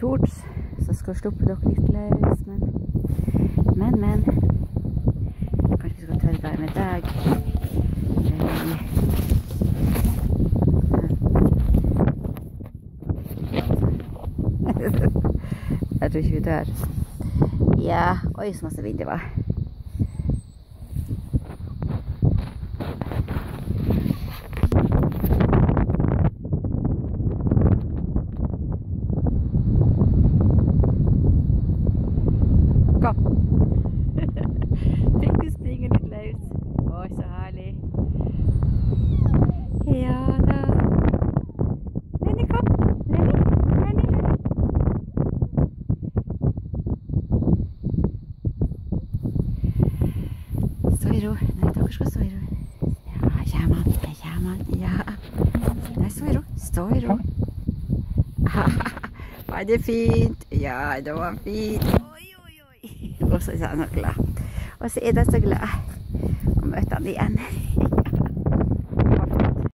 bort, så skal jeg sluppe dere litt løs, men Men, men. Kanskje vi skal tørre være med deg. Jeg tror ikke vi dør. Ja, oi så masse vind det var. I ro. Nei, dere skal stå i ro. Ja, kommer han. Der kommer han. Ja. Nei, stå i ro. Stå i ro. Var det fint? Ja, det var fint. Oi, oi, oi. Og så er han glad. Og så er han så glad å møte han igjen.